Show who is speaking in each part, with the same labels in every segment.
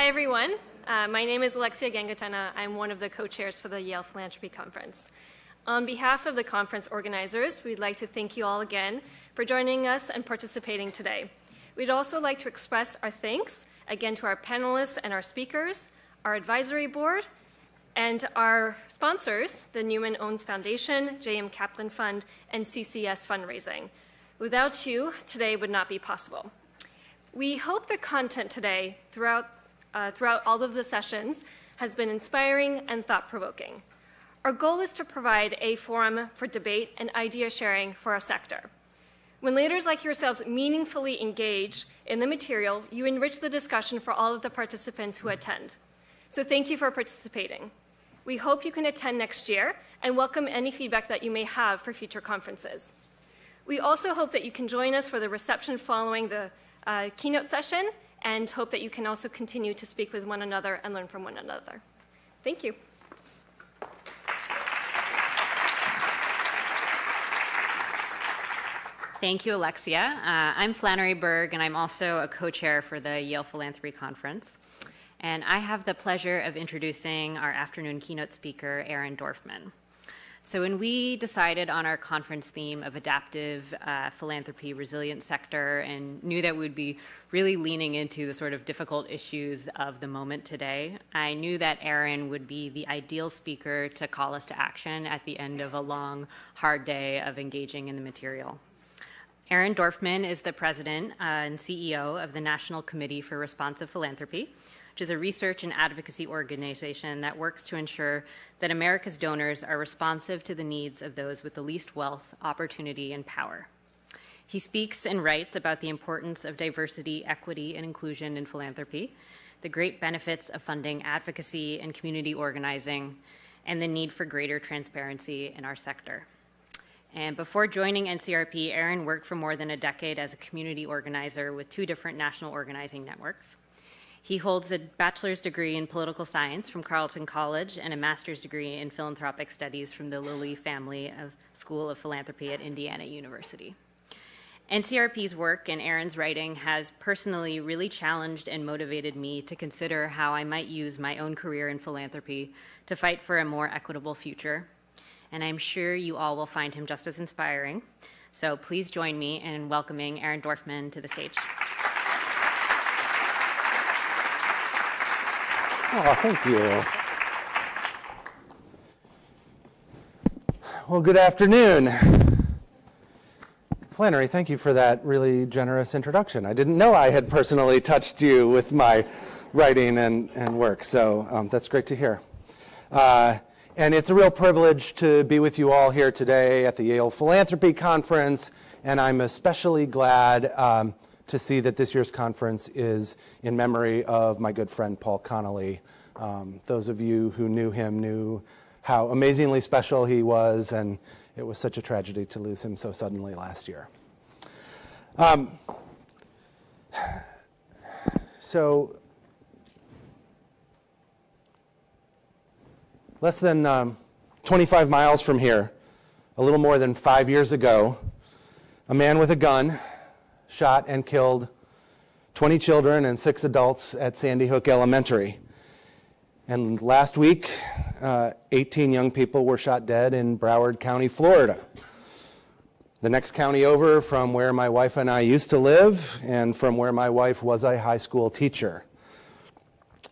Speaker 1: Hi, everyone. Uh, my name is Alexia Gangatana. I'm one of the co-chairs for the Yale Philanthropy Conference. On behalf of the conference organizers, we'd like to thank you all again for joining us and participating today. We'd also like to express our thanks again to our panelists and our speakers, our advisory board, and our sponsors, the Newman's Own Foundation, J.M. Kaplan Fund, and CCS Fundraising. Without you, today would not be possible. We hope the content today throughout uh, throughout all of the sessions has been inspiring and thought provoking. Our goal is to provide a forum for debate and idea sharing for our sector. When leaders like yourselves meaningfully engage in the material, you enrich the discussion for all of the participants who attend. So thank you for participating. We hope you can attend next year and welcome any feedback that you may have for future conferences. We also hope that you can join us for the reception following the uh, keynote session and hope that you can also continue to speak with one another and learn from one another. Thank you.
Speaker 2: Thank you, Alexia. Uh, I'm Flannery Berg, and I'm also a co-chair for the Yale Philanthropy Conference. And I have the pleasure of introducing our afternoon keynote speaker, Aaron Dorfman. So when we decided on our conference theme of adaptive uh, philanthropy, resilient sector, and knew that we'd be really leaning into the sort of difficult issues of the moment today, I knew that Aaron would be the ideal speaker to call us to action at the end of a long, hard day of engaging in the material. Aaron Dorfman is the president uh, and CEO of the National Committee for Responsive Philanthropy, which is a research and advocacy organization that works to ensure that America's donors are responsive to the needs of those with the least wealth, opportunity, and power. He speaks and writes about the importance of diversity, equity, and inclusion in philanthropy, the great benefits of funding advocacy and community organizing, and the need for greater transparency in our sector. And before joining NCRP, Aaron worked for more than a decade as a community organizer with two different national organizing networks. He holds a bachelor's degree in political science from Carleton College and a master's degree in philanthropic studies from the Lilly Family of School of Philanthropy at Indiana University. NCRP's work and Aaron's writing has personally really challenged and motivated me to consider how I might use my own career in philanthropy to fight for a more equitable future. And I'm sure you all will find him just as inspiring. So please join me in welcoming Aaron Dorfman to the stage.
Speaker 3: Oh, thank you. Well, good afternoon. Flannery, thank you for that really generous introduction. I didn't know I had personally touched you with my writing and, and work, so um, that's great to hear. Uh, and it's a real privilege to be with you all here today at the Yale Philanthropy Conference, and I'm especially glad um, to see that this year's conference is in memory of my good friend Paul Connolly. Um, those of you who knew him knew how amazingly special he was, and it was such a tragedy to lose him so suddenly last year. Um, so, less than um, 25 miles from here, a little more than five years ago, a man with a gun shot and killed 20 children and six adults at Sandy Hook Elementary. And last week, uh, 18 young people were shot dead in Broward County, Florida. The next county over from where my wife and I used to live, and from where my wife was a high school teacher.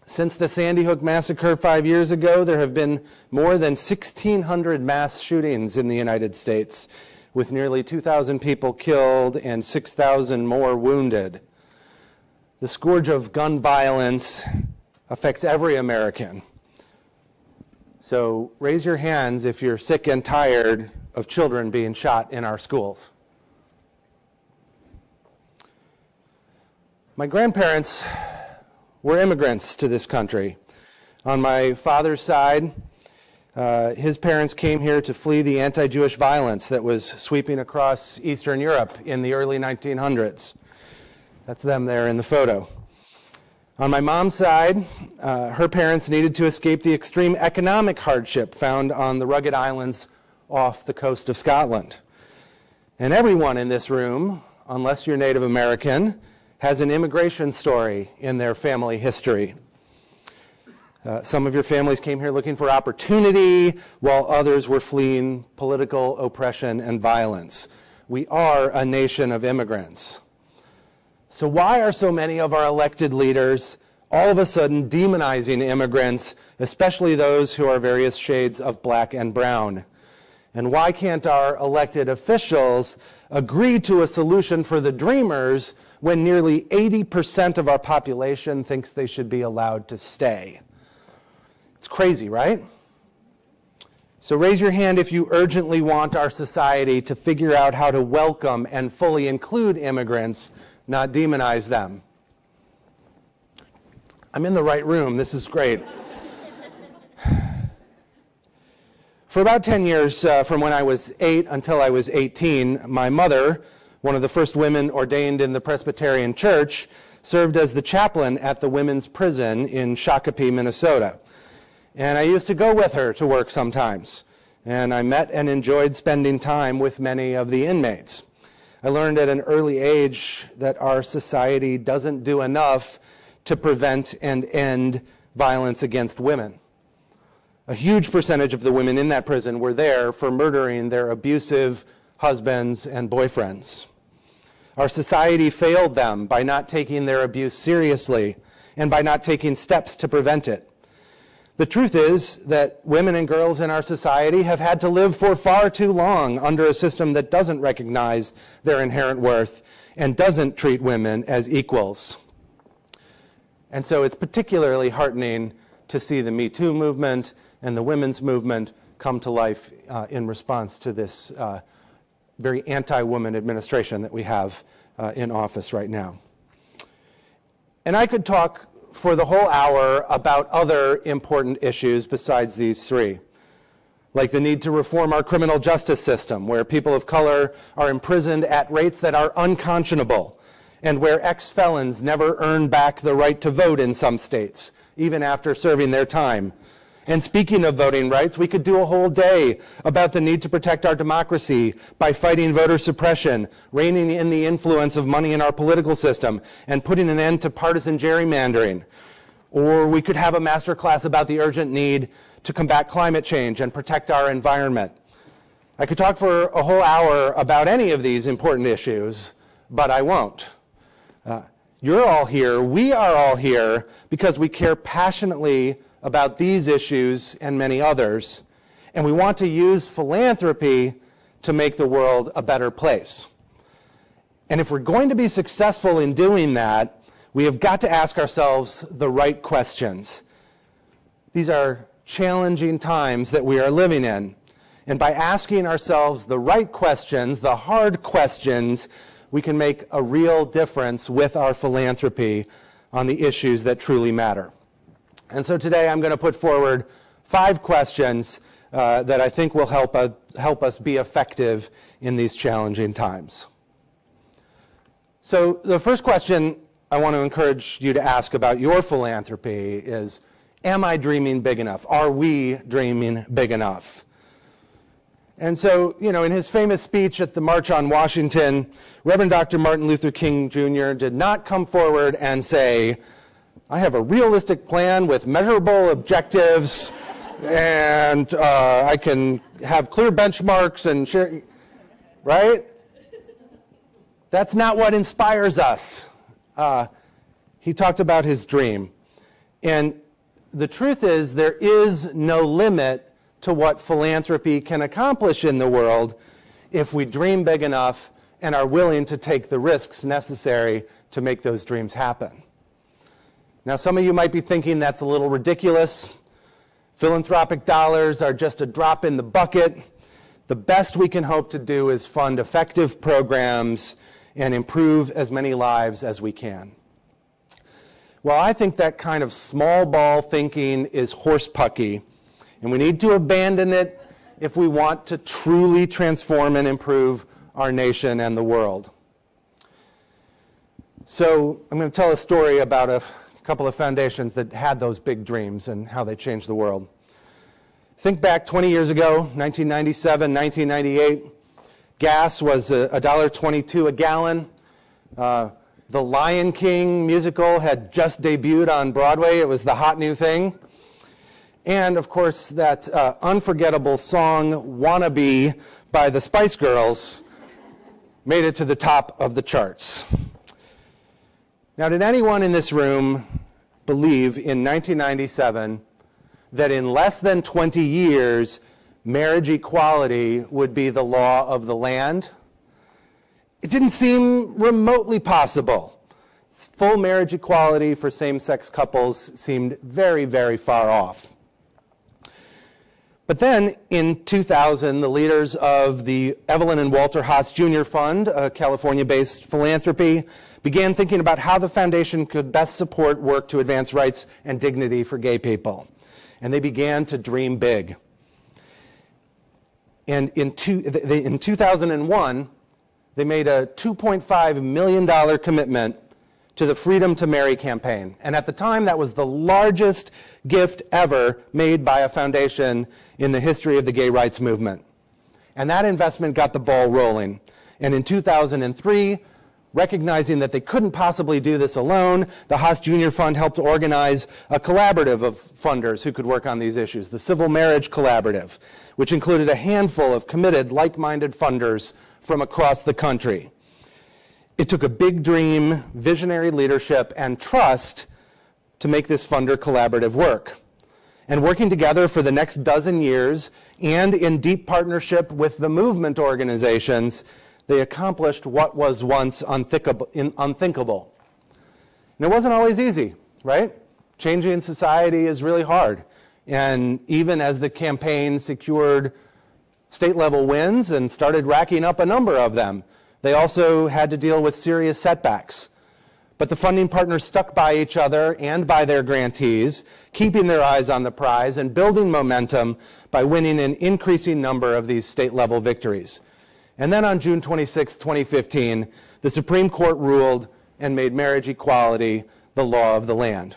Speaker 3: Since the Sandy Hook massacre five years ago, there have been more than 1,600 mass shootings in the United States, with nearly 2,000 people killed and 6,000 more wounded. The scourge of gun violence affects every American. So raise your hands if you're sick and tired of children being shot in our schools. My grandparents were immigrants to this country. On my father's side, uh, his parents came here to flee the anti Jewish violence that was sweeping across Eastern Europe in the early 1900s. That's them there in the photo. On my mom's side, uh, her parents needed to escape the extreme economic hardship found on the rugged islands off the coast of Scotland. And everyone in this room, unless you're Native American, has an immigration story in their family history. Uh, some of your families came here looking for opportunity, while others were fleeing political oppression and violence. We are a nation of immigrants. So, why are so many of our elected leaders all of a sudden demonizing immigrants, especially those who are various shades of black and brown? And why can't our elected officials agree to a solution for the dreamers when nearly 80% of our population thinks they should be allowed to stay? It's crazy, right? So raise your hand if you urgently want our society to figure out how to welcome and fully include immigrants not demonize them. I'm in the right room. This is great. For about 10 years, uh, from when I was 8 until I was 18, my mother, one of the first women ordained in the Presbyterian Church, served as the chaplain at the women's prison in Shakopee, Minnesota. And I used to go with her to work sometimes. And I met and enjoyed spending time with many of the inmates. I learned at an early age that our society doesn't do enough to prevent and end violence against women. A huge percentage of the women in that prison were there for murdering their abusive husbands and boyfriends. Our society failed them by not taking their abuse seriously and by not taking steps to prevent it. The truth is that women and girls in our society have had to live for far too long under a system that doesn't recognize their inherent worth and doesn't treat women as equals. And so it's particularly heartening to see the Me Too movement and the women's movement come to life uh, in response to this uh, very anti woman administration that we have uh, in office right now. And I could talk for the whole hour about other important issues besides these three, like the need to reform our criminal justice system, where people of color are imprisoned at rates that are unconscionable, and where ex felons never earn back the right to vote in some states, even after serving their time. And speaking of voting rights, we could do a whole day about the need to protect our democracy by fighting voter suppression, reining in the influence of money in our political system, and putting an end to partisan gerrymandering. Or we could have a master class about the urgent need to combat climate change and protect our environment. I could talk for a whole hour about any of these important issues, but I won't. Uh, you're all here, we are all here, because we care passionately about these issues and many others, and we want to use philanthropy to make the world a better place. And if we're going to be successful in doing that, we have got to ask ourselves the right questions. These are challenging times that we are living in. And by asking ourselves the right questions, the hard questions, we can make a real difference with our philanthropy on the issues that truly matter. And so today I'm going to put forward five questions uh, that I think will help, uh, help us be effective in these challenging times. So the first question I want to encourage you to ask about your philanthropy is, am I dreaming big enough? Are we dreaming big enough? And so, you know, in his famous speech at the March on Washington, Reverend Dr. Martin Luther King Jr. did not come forward and say, I have a realistic plan with measurable objectives, and uh, I can have clear benchmarks and share, right? That's not what inspires us. Uh, he talked about his dream. And the truth is, there is no limit to what philanthropy can accomplish in the world if we dream big enough and are willing to take the risks necessary to make those dreams happen. Now, some of you might be thinking that's a little ridiculous. Philanthropic dollars are just a drop in the bucket. The best we can hope to do is fund effective programs and improve as many lives as we can. Well, I think that kind of small ball thinking is horsepucky, and we need to abandon it if we want to truly transform and improve our nation and the world. So, I'm going to tell a story about a couple of foundations that had those big dreams and how they changed the world. Think back 20 years ago, 1997, 1998. Gas was $1.22 a gallon. Uh, the Lion King musical had just debuted on Broadway. It was the hot new thing. And of course, that uh, unforgettable song, Wannabe by the Spice Girls, made it to the top of the charts. Now, did anyone in this room believe in 1997 that in less than 20 years, marriage equality would be the law of the land? It didn't seem remotely possible. Full marriage equality for same sex couples seemed very, very far off. But then in 2000, the leaders of the Evelyn and Walter Haas Jr. Fund, a California based philanthropy, began thinking about how the foundation could best support work to advance rights and dignity for gay people. And they began to dream big. And in, two, they, in 2001, they made a $2.5 million commitment to the Freedom to Marry campaign. And at the time, that was the largest gift ever made by a foundation in the history of the gay rights movement. And that investment got the ball rolling. And in 2003, recognizing that they couldn't possibly do this alone, the Haas Junior Fund helped organize a collaborative of funders who could work on these issues, the Civil Marriage Collaborative, which included a handful of committed, like minded funders from across the country. It took a big dream, visionary leadership, and trust to make this funder collaborative work. And working together for the next dozen years and in deep partnership with the movement organizations, they accomplished what was once unthinkable. unthinkable. And it wasn't always easy, right? Changing society is really hard. And even as the campaign secured state level wins and started racking up a number of them, they also had to deal with serious setbacks. But the funding partners stuck by each other and by their grantees, keeping their eyes on the prize and building momentum by winning an increasing number of these state level victories. And then on June 26, 2015, the Supreme Court ruled and made marriage equality the law of the land.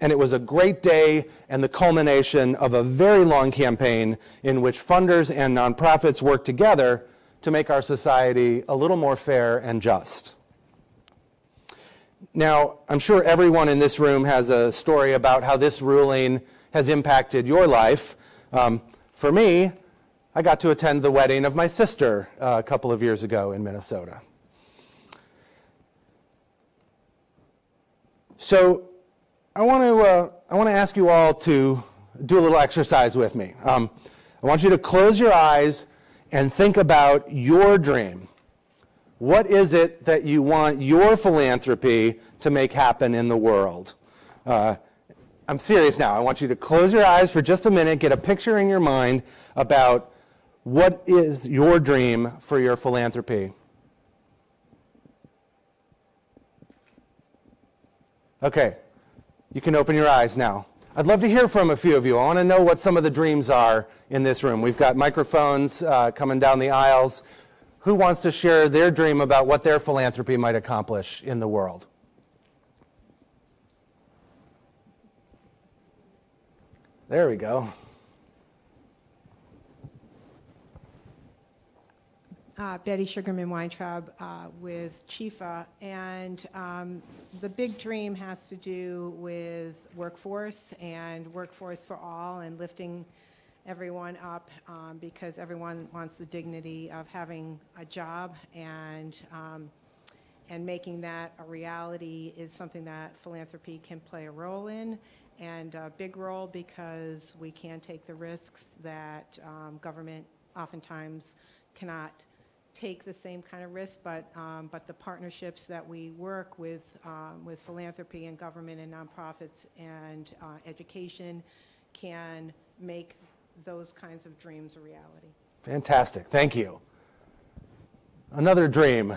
Speaker 3: And it was a great day and the culmination of a very long campaign in which funders and nonprofits worked together to make our society a little more fair and just. Now, I'm sure everyone in this room has a story about how this ruling has impacted your life. Um, for me, I got to attend the wedding of my sister uh, a couple of years ago in Minnesota. So, I want to uh, I want to ask you all to do a little exercise with me. Um, I want you to close your eyes and think about your dream. What is it that you want your philanthropy to make happen in the world? Uh, I'm serious now. I want you to close your eyes for just a minute, get a picture in your mind about what is your dream for your philanthropy. Okay, you can open your eyes now. I'd love to hear from a few of you. I want to know what some of the dreams are in this room. We've got microphones uh, coming down the aisles. Who wants to share their dream about what their philanthropy might accomplish in the world? There we go.
Speaker 4: Uh, Betty Sugarman Weintraub uh, with Chifa, and um, the big dream has to do with workforce and workforce for all and lifting everyone up um, because everyone wants the dignity of having a job and um, and making that a reality is something that philanthropy can play a role in and a big role because we can take the risks that um, government oftentimes cannot take the same kind of risk, but, um, but the partnerships that we work with, um, with philanthropy and government and nonprofits and uh, education can make those kinds of dreams a reality.
Speaker 3: Fantastic. Thank you. Another dream.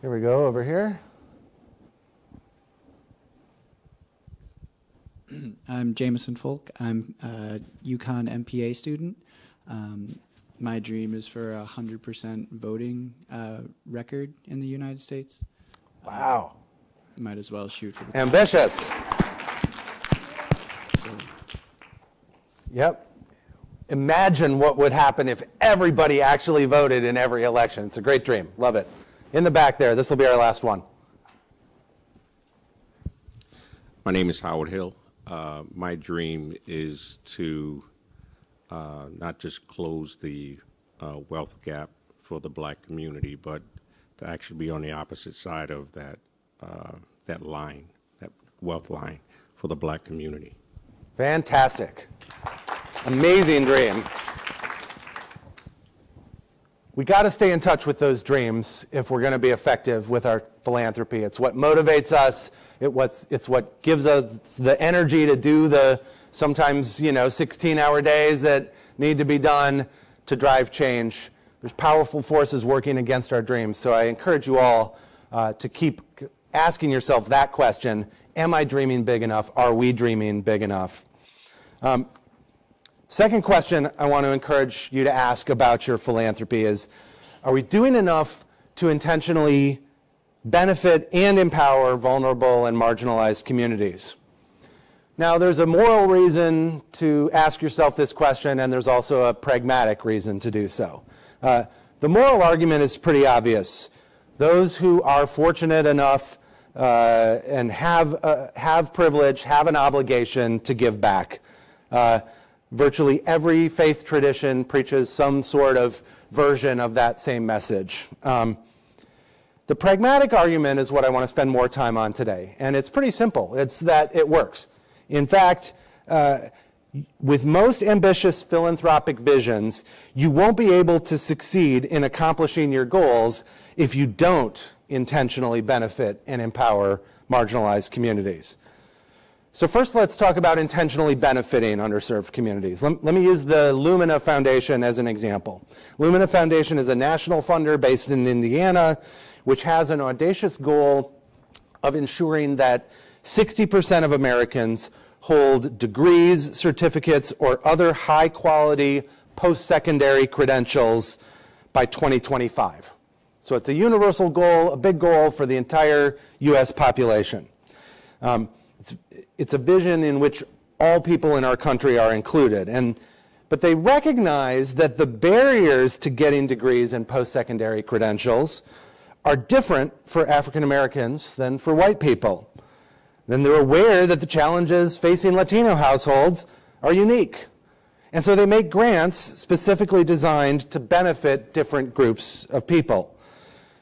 Speaker 3: Here we go, over here.
Speaker 5: I'm Jameson Folk. I'm a UConn MPA student. Um, my dream is for a 100% voting uh, record in the United States.
Speaker 3: Wow.
Speaker 5: Uh, might as well shoot for the
Speaker 3: Ambitious. So. Yep. Imagine what would happen if everybody actually voted in every election. It's a great dream. Love it. In the back there, this will be our last one.
Speaker 6: My name is Howard Hill. uh, my dream is to uh, not just close the uh, wealth gap for the black community, but to actually be on the opposite side of that, uh, that line, that wealth line for the black community.
Speaker 3: Fantastic. Amazing dream. We got to stay in touch with those dreams if we're going to be effective with our philanthropy. It's what motivates us. It what's, it's what gives us the energy to do the sometimes, you know, 16-hour days that need to be done to drive change. There's powerful forces working against our dreams. So I encourage you all uh, to keep asking yourself that question. Am I dreaming big enough? Are we dreaming big enough? Um, Second question I want to encourage you to ask about your philanthropy is Are we doing enough to intentionally benefit and empower vulnerable and marginalized communities? Now, there's a moral reason to ask yourself this question, and there's also a pragmatic reason to do so. Uh, the moral argument is pretty obvious. Those who are fortunate enough uh, and have, uh, have privilege have an obligation to give back. Uh, Virtually every faith tradition preaches some sort of version of that same message. Um, the pragmatic argument is what I want to spend more time on today, and it's pretty simple. It's that it works. In fact, uh, with most ambitious philanthropic visions, you won't be able to succeed in accomplishing your goals if you don't intentionally benefit and empower marginalized communities. So first, let's talk about intentionally benefiting underserved communities. Let, let, me use the Lumina Foundation as an example. Lumina Foundation is a national funder based in Indiana, which has an audacious goal of ensuring that 60% of Americans hold degrees, certificates, or other high-quality post-secondary credentials by 2025. So it's a universal goal, a big goal for the entire U.S. population. Um, it's, it's a vision in which all people in our country are included. And, but they recognize that the barriers to getting degrees and post-secondary credentials are different for African Americans than for white people. Then they're aware that the challenges facing Latino households are unique. And so they make grants specifically designed to benefit different groups of people.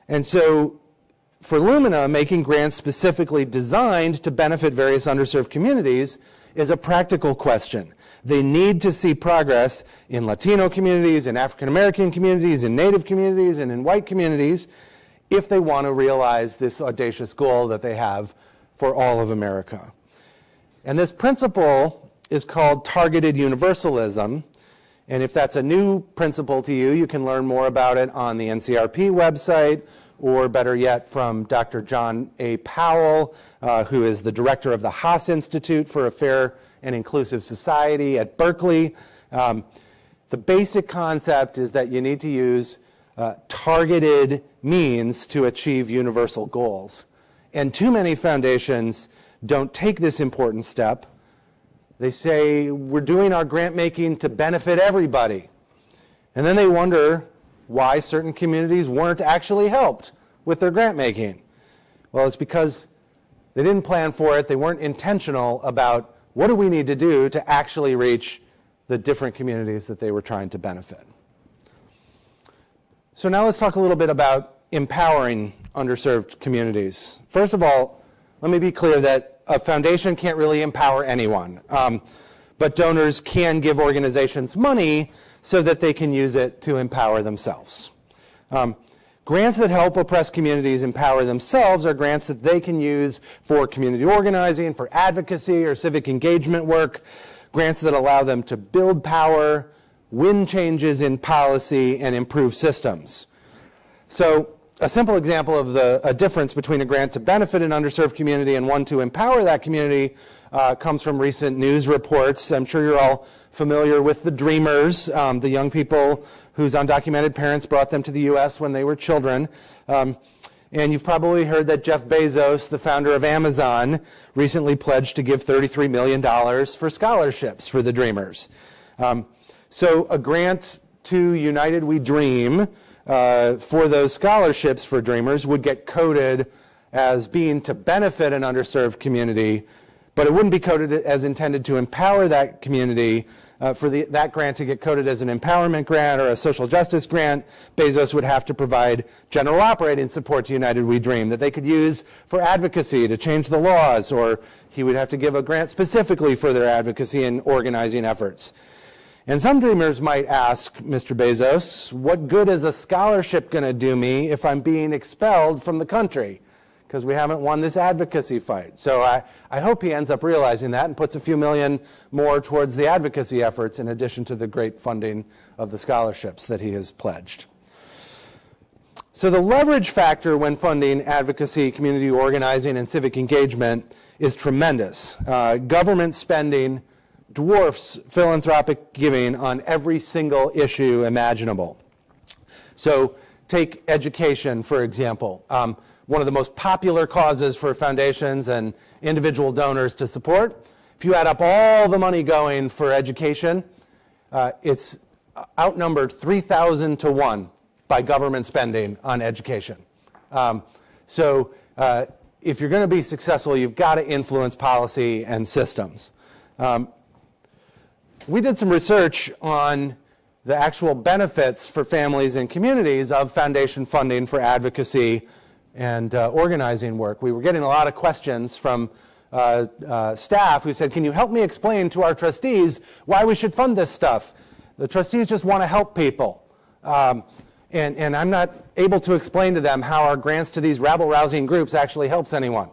Speaker 3: And so for Lumina, making grants specifically designed to benefit various underserved communities is a practical question. They need to see progress in Latino communities, in African American communities, in Native communities, and in white communities if they want to realize this audacious goal that they have for all of America. And this principle is called targeted universalism. And if that's a new principle to you, you can learn more about it on the NCRP website or better yet, from Dr. John A. Powell, uh, who is the director of the Haas Institute for a Fair and Inclusive Society at Berkeley. Um, the basic concept is that you need to use uh, targeted means to achieve universal goals. And too many foundations don't take this important step. They say, we're doing our grant making to benefit everybody. And then they wonder why certain communities weren't actually helped with their grant making. Well, it's because they didn't plan for it, they weren't intentional about what do we need to do to actually reach the different communities that they were trying to benefit. So now let's talk a little bit about empowering underserved communities. First of all, let me be clear that a foundation can't really empower anyone, um, but donors can give organizations money so that they can use it to empower themselves. Um, grants that help oppressed communities empower themselves are grants that they can use for community organizing, for advocacy or civic engagement work, grants that allow them to build power, win changes in policy, and improve systems. So a simple example of the, a difference between a grant to benefit an underserved community and one to empower that community uh, comes from recent news reports. I'm sure you're all familiar with the Dreamers, um, the young people whose undocumented parents brought them to the U.S. when they were children. Um, and you've probably heard that Jeff Bezos, the founder of Amazon, recently pledged to give $33 million for scholarships for the Dreamers. Um, so a grant to United We Dream uh, for those scholarships for Dreamers would get coded as being to benefit an underserved community but it wouldn't be coded as intended to empower that community. Uh, for the, that grant to get coded as an empowerment grant or a social justice grant, Bezos would have to provide general operating support to United We Dream that they could use for advocacy to change the laws, or he would have to give a grant specifically for their advocacy and organizing efforts. And some dreamers might ask Mr. Bezos, what good is a scholarship going to do me if I'm being expelled from the country? Because we haven't won this advocacy fight. So I, I hope he ends up realizing that and puts a few million more towards the advocacy efforts in addition to the great funding of the scholarships that he has pledged. So the leverage factor when funding advocacy, community organizing, and civic engagement is tremendous. Uh, government spending dwarfs philanthropic giving on every single issue imaginable. So take education, for example. Um, one of the most popular causes for foundations and individual donors to support. If you add up all the money going for education, uh, it's outnumbered 3,000 to 1 by government spending on education. Um, so uh, if you're going to be successful, you've got to influence policy and systems. Um, we did some research on the actual benefits for families and communities of foundation funding for advocacy and uh, organizing work. We were getting a lot of questions from uh, uh, staff who said, Can you help me explain to our trustees why we should fund this stuff? The trustees just want to help people. Um, and, and I'm not able to explain to them how our grants to these rabble rousing groups actually helps anyone.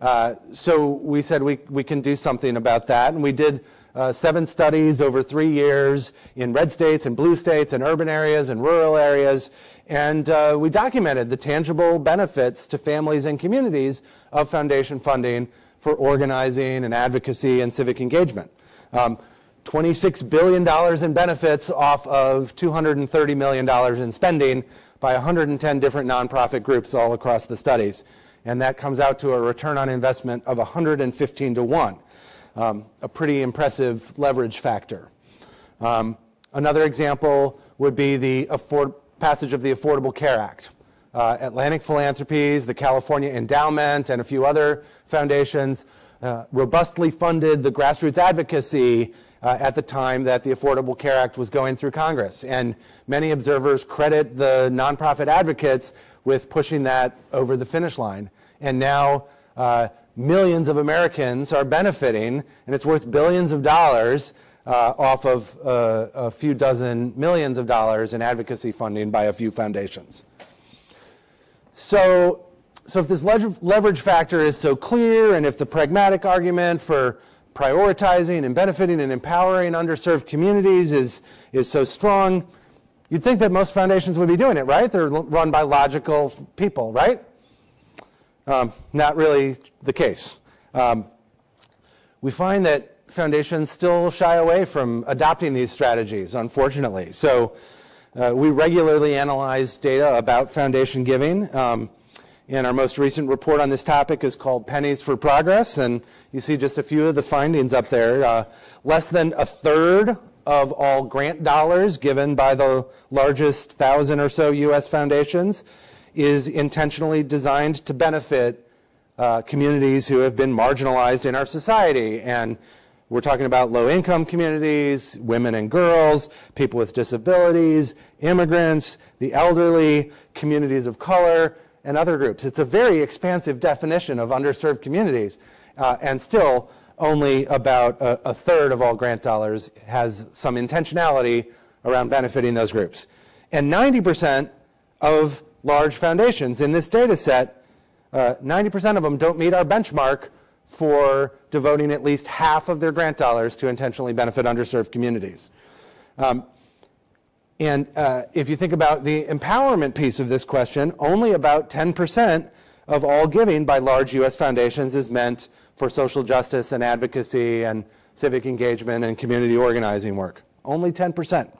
Speaker 3: Uh, so we said we, we can do something about that. And we did uh, seven studies over three years in red states and blue states and urban areas and rural areas. And uh, we documented the tangible benefits to families and communities of foundation funding for organizing and advocacy and civic engagement. Um, $26 billion in benefits off of $230 million in spending by 110 different nonprofit groups all across the studies. And that comes out to a return on investment of 115 to 1 um, a pretty impressive leverage factor. Um, another example would be the afford- passage of the Affordable Care Act. Uh, Atlantic Philanthropies, the California Endowment, and a few other foundations uh, robustly funded the grassroots advocacy uh, at the time that the Affordable Care Act was going through Congress. And many observers credit the nonprofit advocates with pushing that over the finish line. And now uh, millions of Americans are benefiting, and it's worth billions of dollars uh, off of uh, a few dozen millions of dollars in advocacy funding by a few foundations. So, so if this leverage factor is so clear, and if the pragmatic argument for prioritizing and benefiting and empowering underserved communities is, is so strong, you'd think that most foundations would be doing it, right? They're run by logical people, right? Um, not really the case. Um, we find that foundations still shy away from adopting these strategies, unfortunately. So uh, we regularly analyze data about foundation giving. Um, and our most recent report on this topic is called Pennies for Progress. And you see just a few of the findings up there. Uh, less than a third of all grant dollars given by the largest thousand or so U.S. foundations is intentionally designed to benefit uh, communities who have been marginalized in our society. And we're talking about low income communities, women and girls, people with disabilities, immigrants, the elderly, communities of color, and other groups. It's a very expansive definition of underserved communities. Uh, and still, only about a, a, third of all grant dollars has some intentionality around benefiting those groups. And 90% of large foundations. In this data set, 90% uh, of them don't meet our benchmark for devoting at least half of their grant dollars to intentionally benefit underserved communities. Um, and uh, if you think about the empowerment piece of this question, only about 10% of all giving by large U.S. foundations is meant for social justice and advocacy and civic engagement and community organizing work. Only 10%.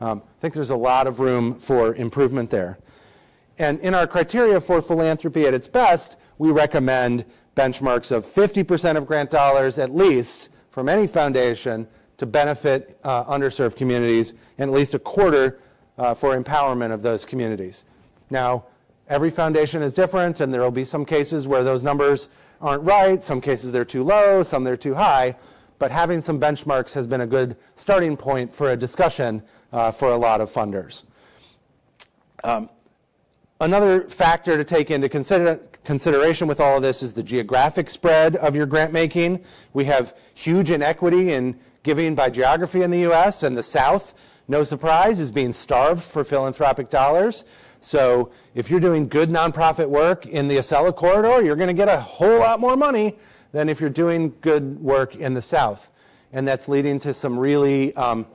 Speaker 3: Um, I think there's a lot of room for improvement there. And in our criteria for philanthropy at its best, we recommend benchmarks of 50% of grant dollars at least from any foundation to benefit uh, underserved communities, and at least a quarter uh, for empowerment of those communities. Now, every foundation is different, and there will be some cases where those numbers aren't right, some cases they're too low, some they're too high, but having some benchmarks has been a good starting point for a discussion uh, for a lot of funders. Um, another factor to take into consider consideration with all of this is the geographic spread of your grant making. We have huge inequity in giving by geography in the U.S., and the South, no surprise, is being starved for philanthropic dollars. So if you're doing good nonprofit work in the Acela corridor, you're going to get a whole lot more money than if you're doing good work in the South. And that's leading to some really um,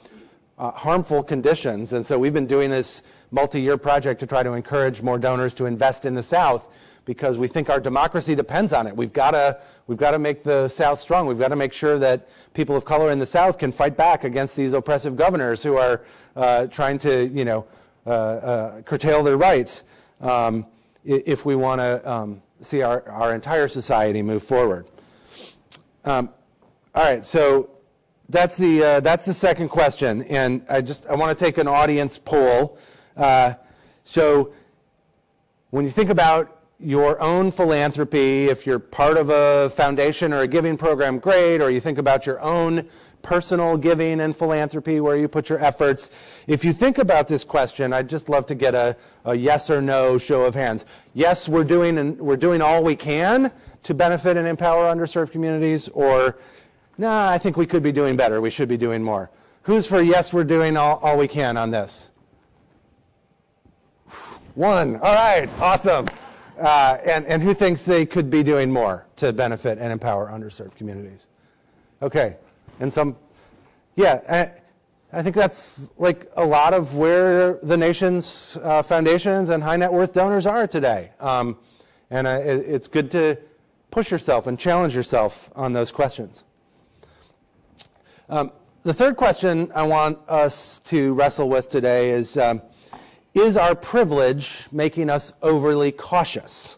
Speaker 3: uh, harmful conditions. And so we've been doing this multi-year project to try to encourage more donors to invest in the South because we think our democracy depends on it. We've got to we've got to make the South strong. We've got to make sure that people of color in the South can fight back against these oppressive governors who are uh, trying to you know uh, uh, curtail their rights um, if we want to um, see our, our entire society move forward. Um, all right, so that's the, uh, that's the second question. And I just I want to take an audience poll. Uh, so when you think about your own philanthropy, if you're part of a foundation or a giving program, great, or you think about your own personal giving and philanthropy, where you put your efforts. If you think about this question, I'd just love to get a, a yes or no show of hands. Yes, we're doing, and we're doing all we can to benefit and empower underserved communities, or nah, I think we could be doing better. We should be doing more. Who's for yes, we're doing all, all we can on this? One. All right. Awesome. Uh, and, and who thinks they could be doing more to benefit and empower underserved communities? Okay and some, yeah, I, I think that's like a lot of where the nation's uh, foundations and high net worth donors are today. Um, and uh, it, it's good to push yourself and challenge yourself on those questions. Um, the third question I want us to wrestle with today is um, Is our privilege making us overly cautious?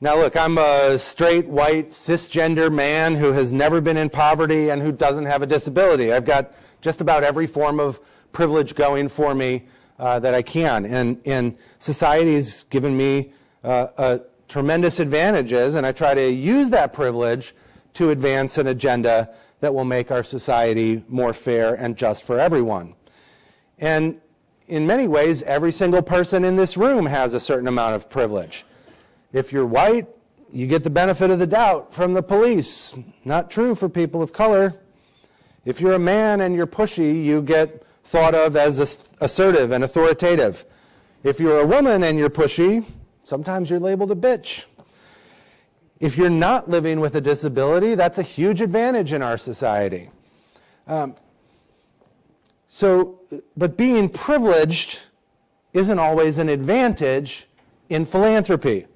Speaker 3: Now, look, I'm a straight, white, cisgender man who has never been in poverty and who doesn't have a disability. I've got just about every form of privilege going for me uh, that I can. And, and society's given me uh, tremendous advantages, and I try to use that privilege to advance an agenda that will make our society more fair and just for everyone. And in many ways, every single person in this room has a certain amount of privilege. If you're white, you get the benefit of the doubt from the police. Not true for people of color. If you're a man and you're pushy, you get thought of as assertive and authoritative. If you're a woman and you're pushy, sometimes you're labeled a bitch. If you're not living with a disability, that's a huge advantage in our society. Um, so, but being privileged isn't always an advantage in philanthropy.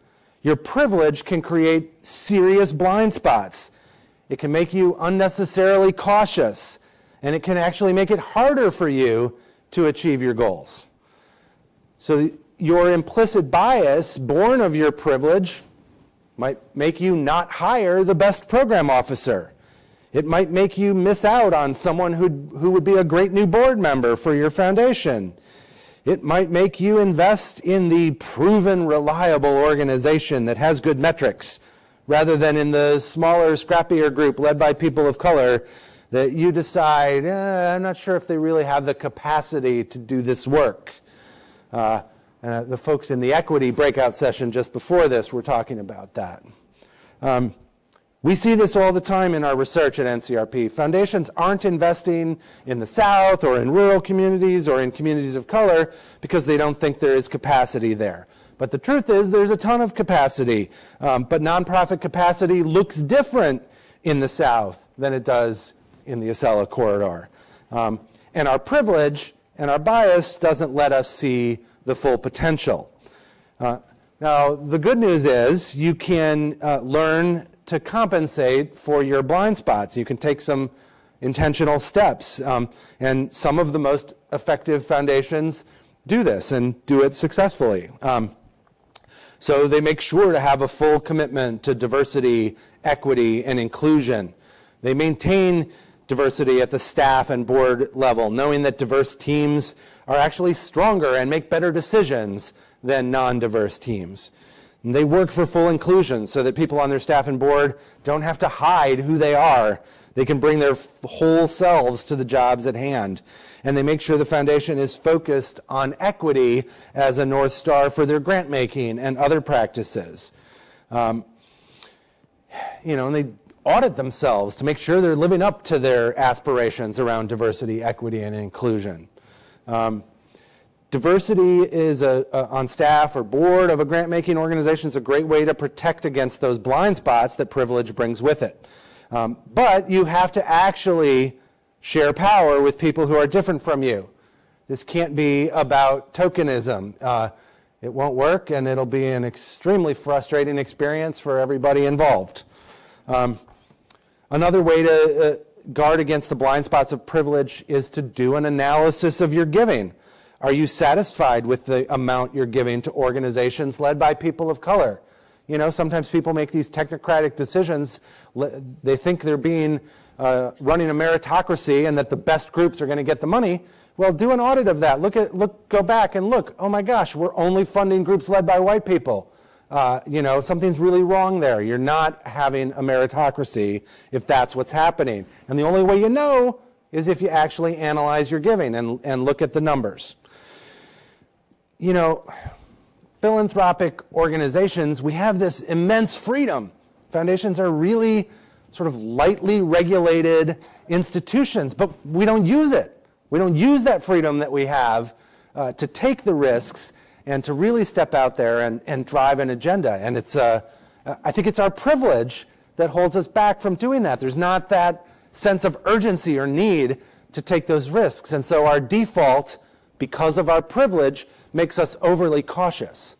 Speaker 3: Your privilege can create serious blind spots. It can make you unnecessarily cautious, and it can actually make it harder for you to achieve your goals. So, your implicit bias, born of your privilege, might make you not hire the best program officer. It might make you miss out on someone who, who would be a great new board member for your foundation. It might make you invest in the proven, reliable organization that has good metrics rather than in the smaller, scrappier group led by people of color that you decide, eh, I'm not sure if they really have the capacity to do this work. Uh, uh, the folks in the equity breakout session just before this were talking about that. Um, we see this all the time in our research at NCRP. Foundations aren't investing in the South or in rural communities or in communities of color because they don't think there is capacity there. But the truth is there's a ton of capacity. Um, but nonprofit capacity looks different in the South than it does in the Acela corridor. Um, and our privilege and our bias doesn't let us see the full potential. Uh, now, the good news is you can uh, learn to compensate for your blind spots. You can take some intentional steps. Um, and some of the most effective foundations do this and do it successfully. Um, so they make sure to have a full commitment to diversity, equity, and inclusion. They maintain diversity at the staff and board level, knowing that diverse teams are actually stronger and make better decisions than non diverse teams. And they work for full inclusion so that people on their staff and board don't have to hide who they are. They can bring their whole selves to the jobs at hand. And they make sure the foundation is focused on equity as a North Star for their grant making and other practices. Um, you know, and they audit themselves to make sure they're living up to their aspirations around diversity, equity, and inclusion. Um, diversity is a, a, on staff or board of a grant making organization is a great way to protect against those blind spots that privilege brings with it. Um, but you have to actually share power with people who are different from you. This can't be about tokenism. Uh, it won't work, and it'll be an extremely frustrating experience for everybody involved. Um, another way to uh, guard against the blind spots of privilege is to do an analysis of your giving. Are you satisfied with the amount you're giving to organizations led by people of color? You know, sometimes people make these technocratic decisions. They think they're being uh, running a meritocracy and that the best groups are going to get the money. Well, do an audit of that. Look at, look, go back and look. Oh my gosh, we're only funding groups led by white people. Uh, you know, something's really wrong there. You're not having a meritocracy if that's what's happening. And the only way you know is if you actually analyze your giving and, and look at the numbers. You know, philanthropic organizations, we have this immense freedom. Foundations are really sort of lightly regulated institutions, but we don't use it. We don't use that freedom that we have uh, to take the risks and to really step out there and, and drive an agenda. And it's, uh, I think it's our privilege that holds us back from doing that. There's not that sense of urgency or need to take those risks. And so our default, because of our privilege, makes us overly cautious.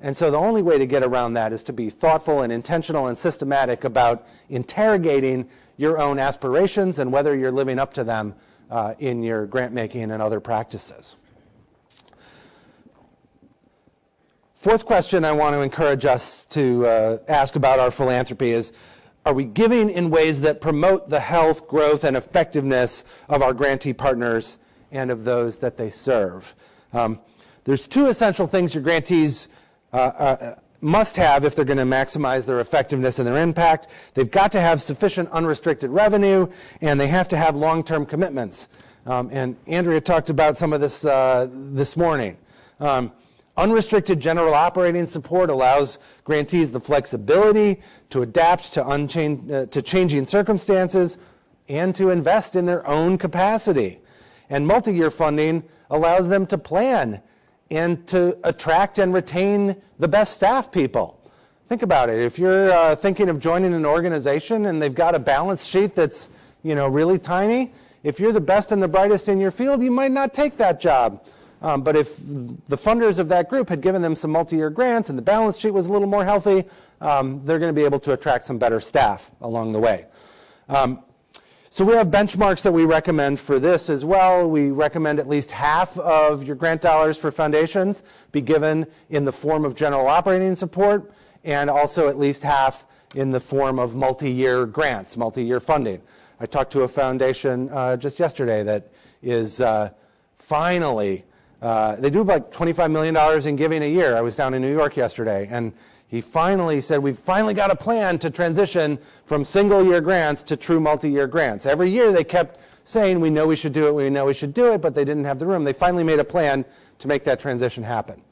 Speaker 3: And so the only way to get around that is to be thoughtful and intentional and systematic about interrogating your own aspirations and whether you're living up to them uh, in your grant making and other practices. Fourth question I want to encourage us to uh, ask about our philanthropy is Are we giving in ways that promote the health, growth, and effectiveness of our grantee partners and of those that they serve? Um, there's two essential things your grantees uh, uh, must have if they're going to maximize their effectiveness and their impact. They've got to have sufficient unrestricted revenue, and they have to have long-term commitments. Um, and Andrea talked about some of this uh, this morning. Um, unrestricted general operating support allows grantees the flexibility to adapt to, uh, to changing circumstances and to invest in their own capacity. And multi-year funding allows them to plan and to attract and retain the best staff people. Think about it. If you're uh, thinking of joining an organization and they've got a balance sheet that's, you know, really tiny, if you're the best and the brightest in your field, you might not take that job. Um, but if the funders of that group had given them some multi-year grants and the balance sheet was a little more healthy, um, they're going to be able to attract some better staff along the way. Um, so we have benchmarks that we recommend for this as well. We recommend at least half of your grant dollars for foundations be given in the form of general operating support and also at least half in the form of multi-year grants, multi-year funding. I talked to a foundation uh, just yesterday that is uh, finally, uh, they do like $25 million in giving a year. I was down in New York yesterday and he finally said, We've finally got a plan to transition from single year grants to true multi year grants. Every year they kept saying, We know we should do it, we know we should do it, but they didn't have the room. They finally made a plan to make that transition happen.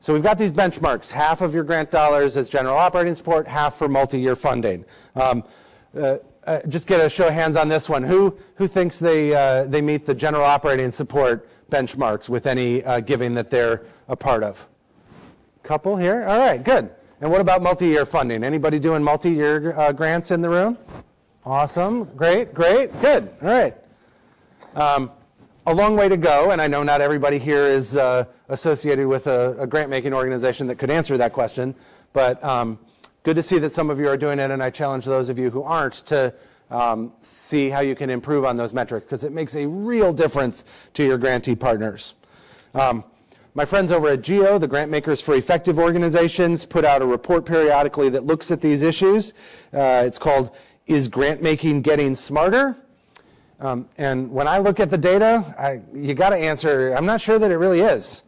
Speaker 3: So we've got these benchmarks half of your grant dollars as general operating support, half for multi year funding. Um, uh, uh, just get a show of hands on this one. Who, who thinks they, uh, they meet the general operating support benchmarks with any uh, giving that they're a part of? Couple here? All right, good. And what about multi-year funding? Anybody doing multi-year uh, grants in the room? Awesome. Great, great, good. All right. Um, a long way to go, and I know not everybody here is uh, associated with a, a grant-making organization that could answer that question, but um, good to see that some of you are doing it, and I challenge those of you who aren't to um, see how you can improve on those metrics, because it makes a real difference to your grantee partners. Um, my friends over at GEO, the Grant Makers for Effective Organizations, put out a report periodically that looks at these issues. Uh, it's called Is Grant Making Getting Smarter? Um, and when I look at the data, I, you got to answer, I'm not sure that it really is.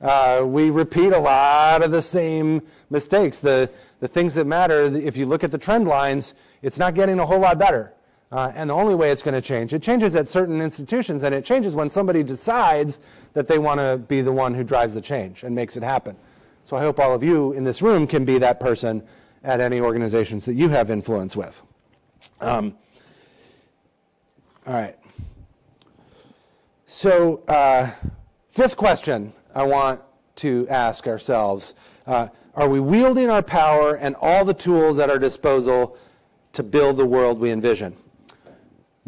Speaker 3: Uh, we repeat a lot of the same mistakes. The, the things that matter, if you look at the trend lines, it's not getting a whole lot better. Uh, and the only way it's going to change, it changes at certain institutions, and it changes when somebody decides that they want to be the one who drives the change and makes it happen. So I hope all of you in this room can be that person at any organizations that you have influence with. Um, all right. So, uh, fifth question I want to ask ourselves uh, Are we wielding our power and all the tools at our disposal to build the world we envision?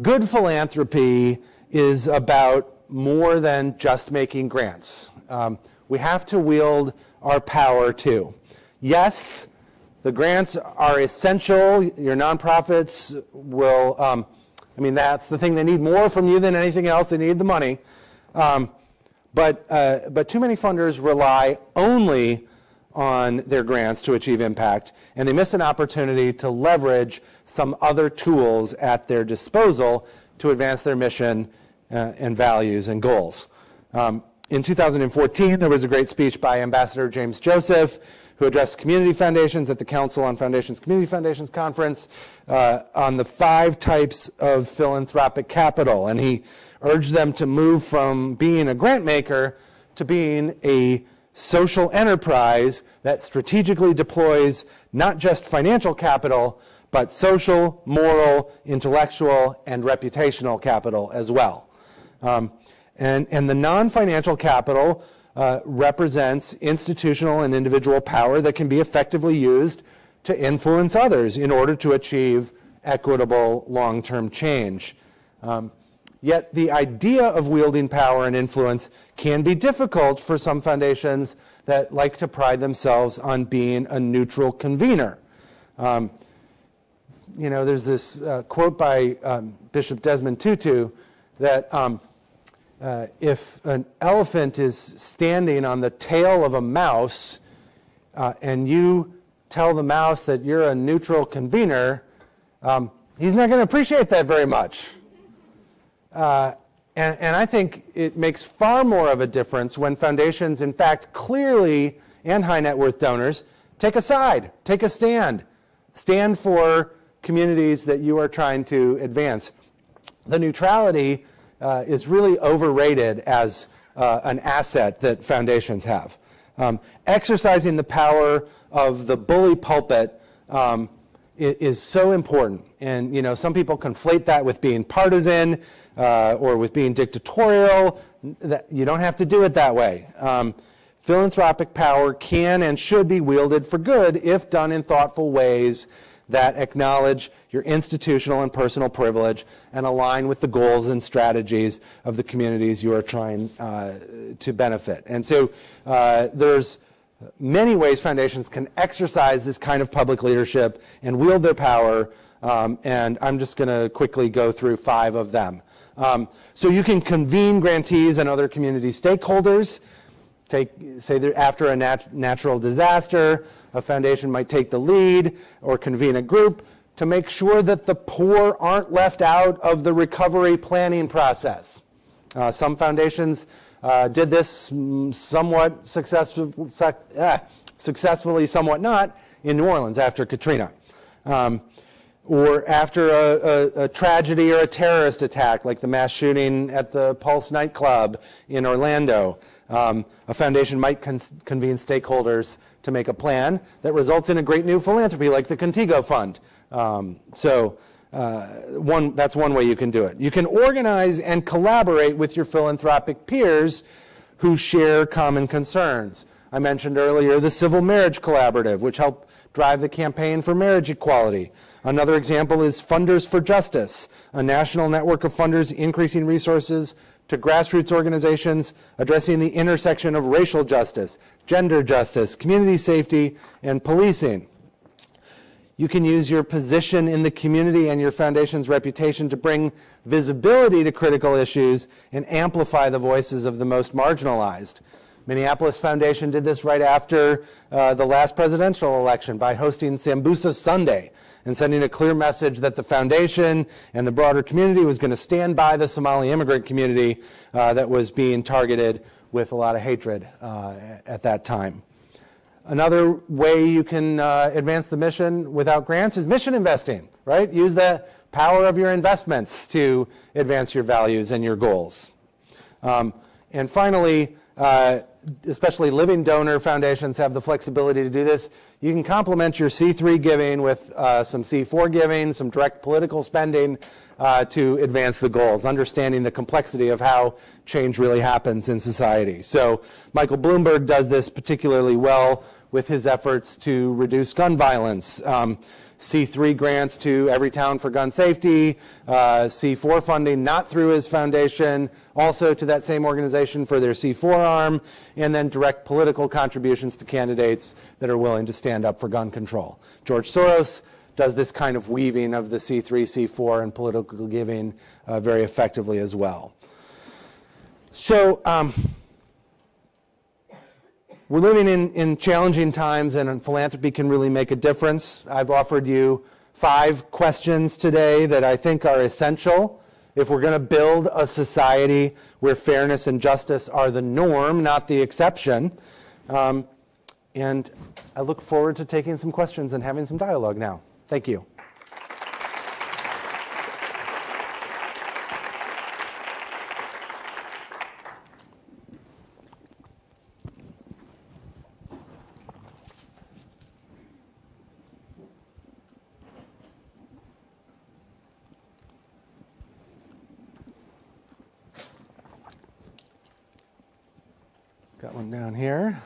Speaker 3: Good philanthropy is about more than just making grants. Um, we have to wield our power too. Yes, the grants are essential. Your nonprofits will, um, I mean, that's the thing. They need more from you than anything else. They need the money. Um, but, uh, but too many funders rely only on their grants to achieve impact, and they miss an opportunity to leverage some other tools at their disposal to advance their mission uh, and values and goals. Um, in 2014, there was a great speech by Ambassador James Joseph, who addressed community foundations at the Council on Foundations Community Foundations Conference uh, on the five types of philanthropic capital. And he urged them to move from being a grant maker to being a social enterprise that strategically deploys not just financial capital, but social, moral, intellectual, and reputational capital as well. Um, and, and the non-financial capital uh, represents institutional and individual power that can be effectively used to influence others in order to achieve equitable long-term change. Um, Yet the idea of wielding power and influence can be difficult for some foundations that like to pride themselves on being a neutral convener. Um, you know, there's this uh, quote by um, Bishop Desmond Tutu that um, uh, if an elephant is standing on the tail of a mouse uh, and you tell the mouse that you're a neutral convener, um, he's not going to appreciate that very much. Uh, and, and, I think it makes far more of a difference when foundations, in fact, clearly, and high net worth donors, take a side, take a stand, stand for communities that you are trying to advance. The neutrality uh, is really overrated as uh, an asset that foundations have. Um, exercising the power of the bully pulpit um, is, is so important. And, you know, some people conflate that with being partisan uh, or with being dictatorial. That, you don't have to do it that way. Um, philanthropic power can and should be wielded for good if done in thoughtful ways that acknowledge your institutional and personal privilege and align with the goals and strategies of the communities you are trying uh, to benefit. And so uh, there's many ways foundations can exercise this kind of public leadership and wield their power. Um, and I'm just going to quickly go through five of them. Um, so you can convene grantees and other community stakeholders. Take, say after a nat natural disaster, a foundation might take the lead or convene a group to make sure that the poor aren't left out of the recovery planning process. Uh, some foundations uh, did this somewhat successful, uh, successfully, somewhat not, in New Orleans after Katrina. Um, or after a, a, a, tragedy or a terrorist attack, like the mass shooting at the Pulse nightclub in Orlando, um, a foundation might con convene stakeholders to make a plan that results in a great new philanthropy, like the Contigo Fund. Um, so uh, one, that's one way you can do it. You can organize and collaborate with your philanthropic peers who share common concerns. I mentioned earlier the Civil Marriage Collaborative, which helped drive the campaign for marriage equality. Another example is Funders for Justice, a national network of funders increasing resources to grassroots organizations addressing the intersection of racial justice, gender justice, community safety, and policing. You can use your position in the community and your foundation's reputation to bring visibility to critical issues and amplify the voices of the most marginalized. Minneapolis Foundation did this right after uh, the last presidential election by hosting Sambusa Sunday and sending a clear message that the foundation and the broader community was going to stand by the Somali immigrant community uh, that was being targeted with a lot of hatred uh, at that time. Another way you can uh, advance the mission without grants is mission investing, right? Use the power of your investments to advance your values and your goals. Um, and finally, uh, especially living donor foundations have the flexibility to do this. You can complement your C3 giving with uh, some C4 giving, some direct political spending uh, to advance the goals, understanding the complexity of how change really happens in society. So Michael Bloomberg does this particularly well with his efforts to reduce gun violence. Um, C3 grants to Everytown for gun safety, uh, C4 funding not through his foundation, also to that same organization for their C4 arm, and then direct political contributions to candidates that are willing to stand up for gun control. George Soros does this kind of weaving of the C3, C4, and political giving uh, very effectively as well. So, um, we're living in, in challenging times, and philanthropy can really make a difference. I've offered you five questions today that I think are essential if we're going to build a society where fairness and justice are the norm, not the exception. Um, and I look forward to taking some questions and having some dialogue now. Thank you. Got one down here.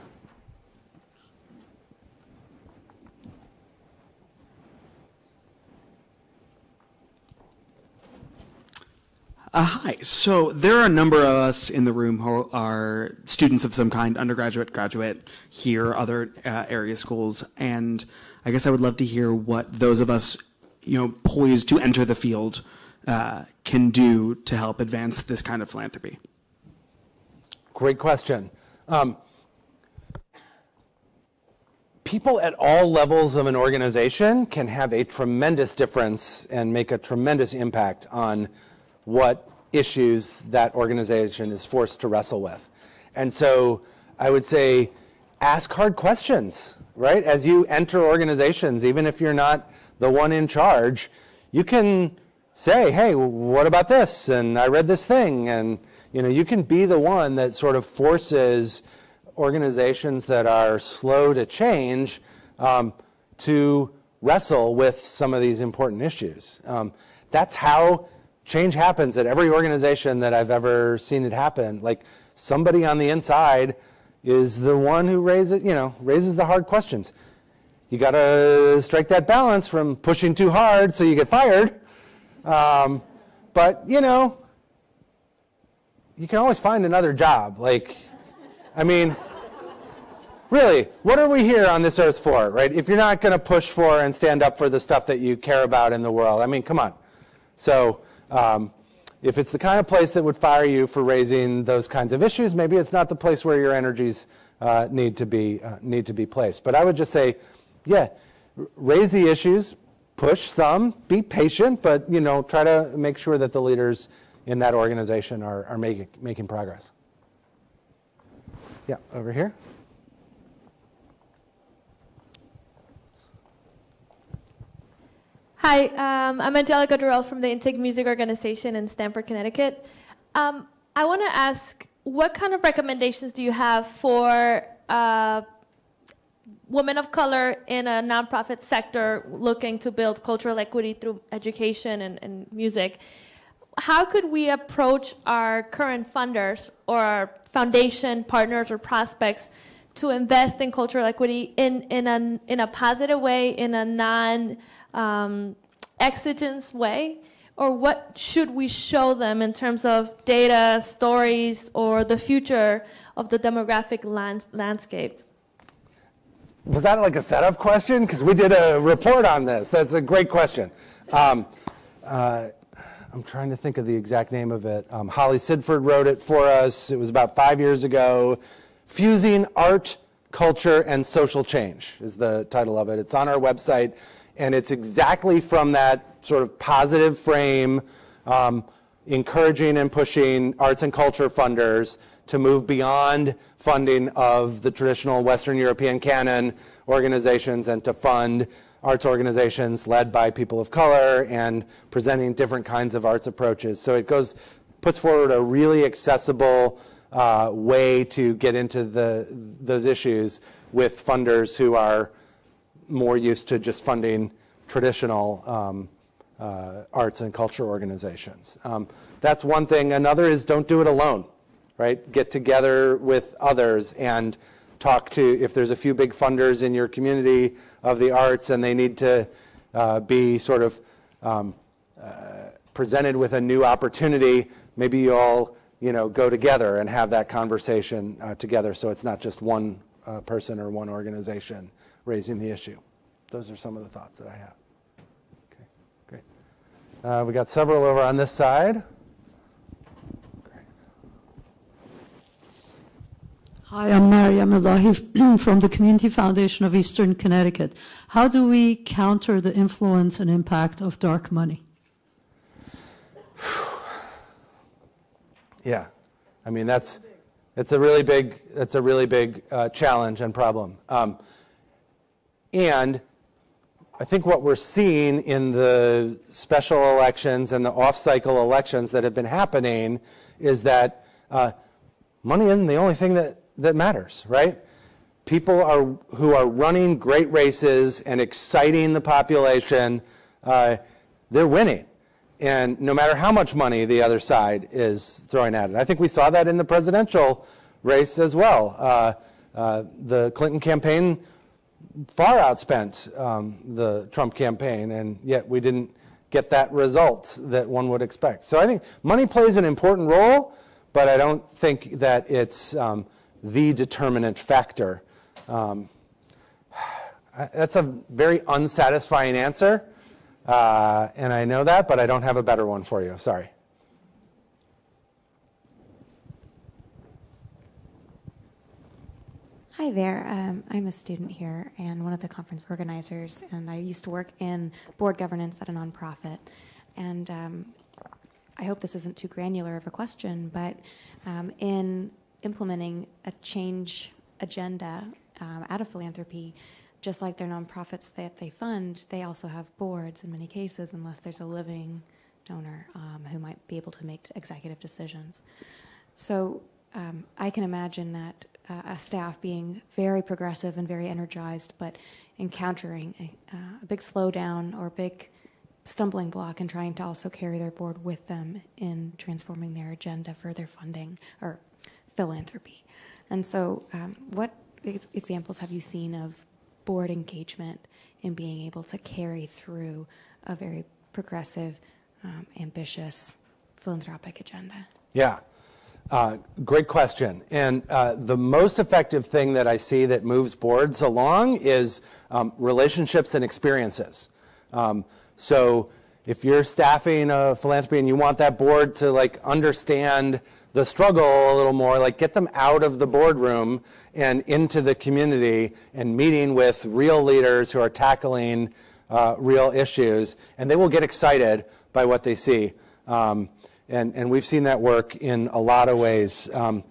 Speaker 7: Uh, hi. So there are a number of us in the room who are students of some kind, undergraduate, graduate, here, other uh, area schools, and I guess I would love to hear what those of us, you know, poised to enter the field uh, can do to help advance this kind of philanthropy.
Speaker 3: Great question. Um, people at all levels of an organization can have a tremendous difference and make a tremendous impact on what issues that organization is forced to wrestle with. And so I would say ask hard questions, right? As you enter organizations, even if you're not the one in charge, you can say, hey, what about this? And I read this thing. And you know, you can be the one that sort of forces organizations that are slow to change um, to wrestle with some of these important issues. Um, that's how change happens at every organization that I've ever seen it happen. Like somebody on the inside is the one who raises, you know, raises the hard questions. You got to strike that balance from pushing too hard so you get fired. Um, but you know, you can always find another job. Like, I mean, really, what are we here on this earth for, right? If you're not going to push for and stand up for the stuff that you care about in the world, I mean, come on. So, um, if it's the kind of place that would fire you for raising those kinds of issues, maybe it's not the place where your energies uh, need to be uh, need to be placed. But I would just say, yeah, raise the issues, push some, be patient, but you know, try to make sure that the leaders in that organization are, are making, making progress. Yeah, over here.
Speaker 8: Hi, um, I'm Angelica Durrell from the Intempo Music Organization in Stamford, Connecticut. Um, I want to ask, what kind of recommendations do you have for uh, women of color in a nonprofit sector looking to build cultural equity through education and, and music? How could we approach our current funders or our foundation partners or prospects to invest in cultural equity in, in, a, in a positive way, in a non um, exigence way? Or what should we show them in terms of data, stories, or the future of the demographic lands, landscape?
Speaker 3: Was that like a setup question? Because we did a report on this. That's a great question. Um, uh, I'm trying to think of the exact name of it. Um, Holly Sidford wrote it for us. It was about five years ago. Fusing Art, Culture, and Social Change is the title of it. It's on our website, and it's exactly from that sort of positive frame, um, encouraging and pushing arts and culture funders to move beyond funding of the traditional Western European canon organizations and to fund arts organizations led by people of color and presenting different kinds of arts approaches. So it goes, puts forward a really accessible uh, way to get into the, those issues with funders who are more used to just funding traditional um, uh, arts and culture organizations. Um, that's one thing. Another is don't do it alone, right? Get together with others and talk to, if there's a few big funders in your community of the arts and they need to uh, be sort of um, uh, presented with a new opportunity, maybe you all you know, go together and have that conversation uh, together so it's not just one uh, person or one organization raising the issue. Those are some of the thoughts that I have. Okay, great. Uh, we got several over on this side.
Speaker 9: Hi, I'm Maryam Elahi from the Community Foundation of Eastern Connecticut. How do we counter the influence and impact of dark money?
Speaker 3: Yeah, I mean that's it's a really big it's a really big uh, challenge and problem. Um, and I think what we're seeing in the special elections and the off-cycle elections that have been happening is that uh, money isn't the only thing that that matters, right? People are who are running great races and exciting the population. Uh, they're winning. And no matter how much money the other side is throwing at it. I think we saw that in the presidential race as well. Uh, uh, the Clinton campaign far outspent um, the Trump campaign, and yet we didn't get that result that one would expect. So I think money plays an important role, but I don't think that it's um, the determinant factor. Um, that's a very unsatisfying answer. Uh, and I know that, but I don't have a better one for you. Sorry.
Speaker 10: Hi there. Um, I'm a student here and one of the conference organizers, and I used to work in board governance at a nonprofit. And um, I hope this isn't too granular of a question, but um, in implementing a change agenda um, out of philanthropy, just like their nonprofits that they fund, they also have boards in many cases, unless there's a living donor um, who might be able to make executive decisions. So um, I can imagine that uh, a staff being very progressive and very energized, but encountering a, uh, a big slowdown or a big stumbling block and trying to also carry their board with them in transforming their agenda for their funding or philanthropy. And so, um, what examples have you seen of board engagement in being able to carry through a very progressive, um, ambitious philanthropic agenda?
Speaker 3: Yeah. Uh, great question. And uh, the most effective thing that I see that moves boards along is um, relationships and experiences. Um, so if you're staffing a philanthropy and you want that board to like understand the struggle a little more, like get them out of the boardroom and into the community and meeting with real leaders who are tackling uh, real issues, and they will get excited by what they see. Um, and, and we've seen that work in a lot of ways. Um,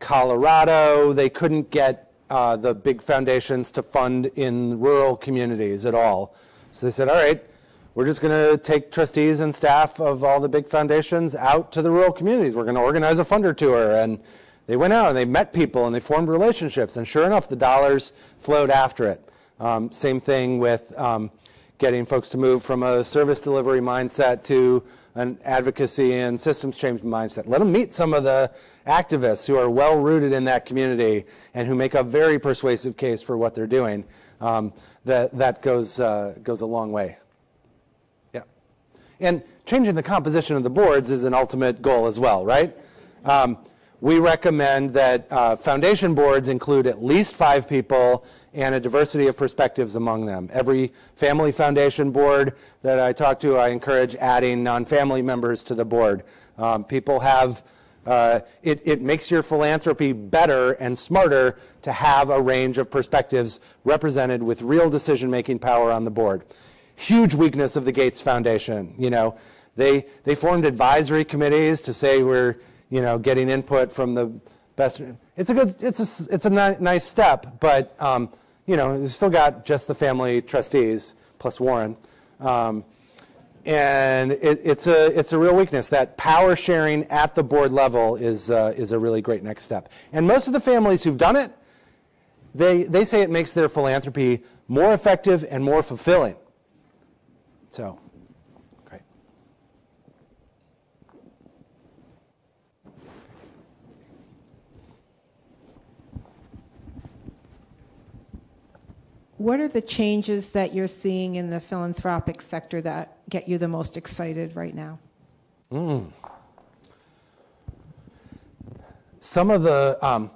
Speaker 3: Colorado, they couldn't get uh, the big foundations to fund in rural communities at all. So they said, all right, we're just going to take trustees and staff of all the big foundations out to the rural communities. We're going to organize a funder tour. And they went out and they met people and they formed relationships. And sure enough, the dollars flowed after it. Um, same thing with um, getting folks to move from a service delivery mindset to an advocacy and systems change mindset. Let them meet some of the activists who are well rooted in that community and who make a very persuasive case for what they're doing. Um, that that goes uh, goes a long way. And changing the composition of the boards is an ultimate goal as well, right? Um, we recommend that uh, foundation boards include at least five people and a diversity of perspectives among them. Every family foundation board that I talk to, I encourage adding non-family members to the board. Um, people have, uh, it, it makes your philanthropy better and smarter to have a range of perspectives represented with real decision-making power on the board huge weakness of the Gates Foundation. You know, they, they formed advisory committees to say we're, you know, getting input from the best. It's a good, it's a, it's a ni- nice step, but, um, you know, you've still got just the family trustees plus Warren. Um, and it, it's, a, it's a real weakness. That power sharing at the board level is, uh, is a really great next step. And most of the families who've done it, they, they say it makes their philanthropy more effective and more fulfilling. So, great.
Speaker 4: What are the changes that you're seeing in the philanthropic sector that get you the most excited right now?
Speaker 3: Some of the, um,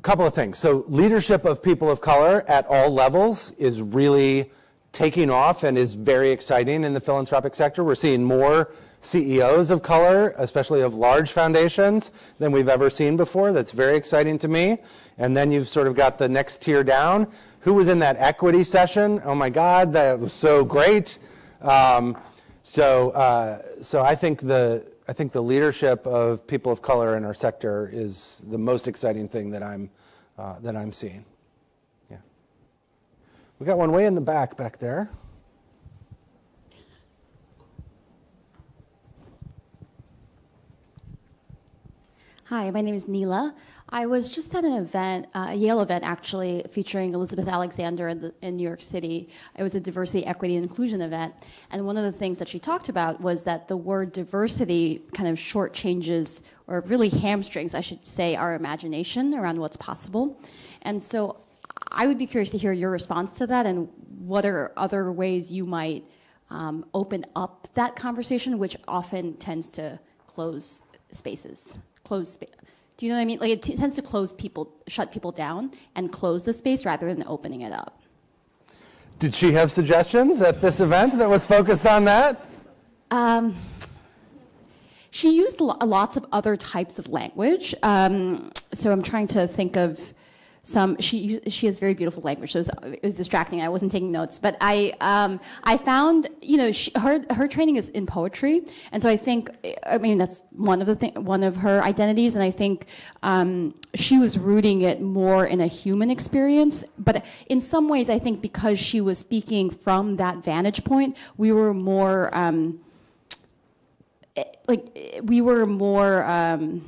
Speaker 3: couple of things. So, leadership of people of color at all levels is really taking off and is very exciting in the philanthropic sector. We're seeing more CEOs of color, especially of large foundations, than we've ever seen before. That's very exciting to me. And then you've sort of got the next tier down. Who was in that equity session? Oh my God, that was so great. Um, so, uh, so I think the I think the leadership of people of color in our sector is the most exciting thing that I'm uh, that I'm seeing. We got one way in the back back there.
Speaker 11: Hi, my name is Neela. I was just at an event, uh, a Yale event actually, featuring Elizabeth Alexander in, the, in, New York City. It was a diversity, equity, and inclusion event. And one of the things that she talked about was that the word diversity kind of shortchanges, or really hamstrings, I should say, our imagination around what's possible. And so I would be curious to hear your response to that and what are other ways you might um, open up that conversation, which often tends to close spaces close space. Do you know what I mean? Like it tends to close people, shut people down, and close the space rather than opening it up.
Speaker 3: Did she have suggestions at this event that was focused on that?
Speaker 11: Um, she used lo- lots of other types of language. Um, so I'm trying to think of some she she has very beautiful language so it was, it was distracting. I wasn't taking notes but i um, i found you know she, her her training is in poetry and so i think i mean that's one of the thing one of her identities and i think um, she was rooting it more in a human experience but in some ways i think because she was speaking from that vantage point we were more um, eh, like we were more um,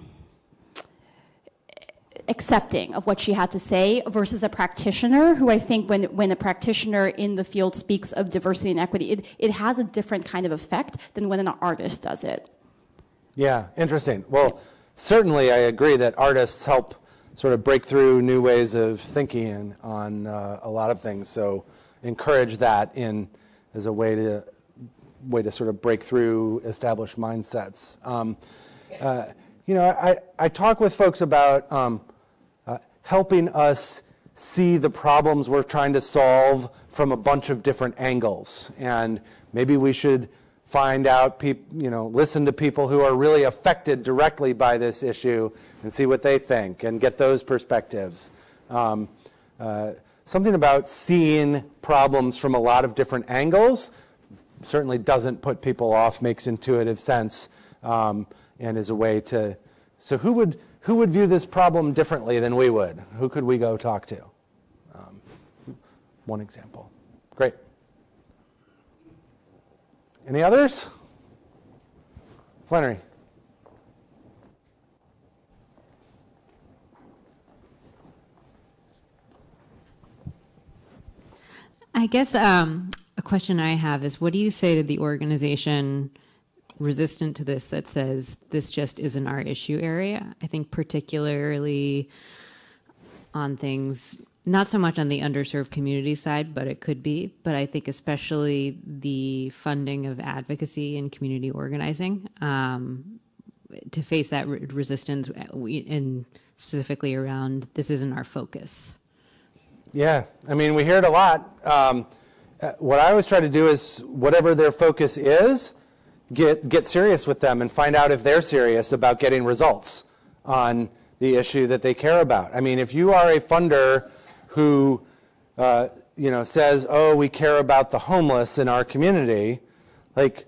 Speaker 11: accepting of what she had to say versus a practitioner who I think when, when a practitioner in the field speaks of diversity and equity, it, it has a different kind of effect than when an artist does it.
Speaker 3: Yeah, interesting. Well, certainly I agree that artists help sort of break through new ways of thinking on uh, a lot of things. So encourage that in as a way to way to sort of break through established mindsets. Um, uh, you know, I, I talk with folks about um, helping us see the problems we're trying to solve from a bunch of different angles. And maybe we should find out, you know, listen to people who are really affected directly by this issue and see what they think and get those perspectives. Um, uh, something about seeing problems from a lot of different angles certainly doesn't put people off, makes intuitive sense, um, and is a way to. So, who would who would view this problem differently than we would? Who could we go talk to? Um, one example. Great. Any others? Flannery.
Speaker 2: I guess um, a question I have is what do you say to the organization resistant to this that says this just isn't our issue area. I think particularly on things not so much on the underserved community side, but it could be. But I think especially the funding of advocacy and community organizing um, to face that re- resistance, and specifically around this isn't our focus.
Speaker 3: Yeah, I mean we hear it a lot. Um, uh, what I always try to do is whatever their focus is, get, get serious with them and find out if they're serious about getting results on the issue that they care about. I mean, if you are a funder who uh, you know, says, oh, we care about the homeless in our community, like,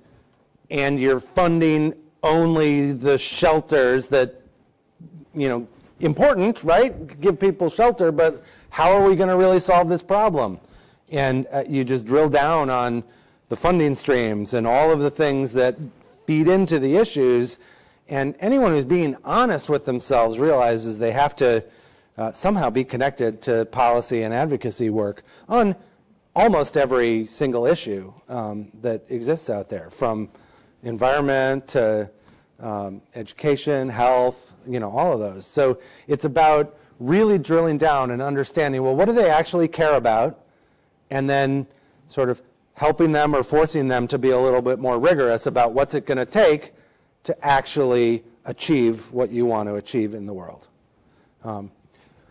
Speaker 3: and you're funding only the shelters that, you know, important, right? Give people shelter, but how are we going to really solve this problem? And uh, you just drill down on the funding streams and all of the things that feed into the issues. And anyone who's being honest with themselves realizes they have to uh, somehow be connected to policy and advocacy work on almost every single issue um, that exists out there, from environment to um, education, health, you know, all of those. So it's about really drilling down and understanding, well, what do they actually care about? And then sort of helping them or forcing them to be a little bit more rigorous about what's it going to take to actually achieve what you want to achieve in the world. Um,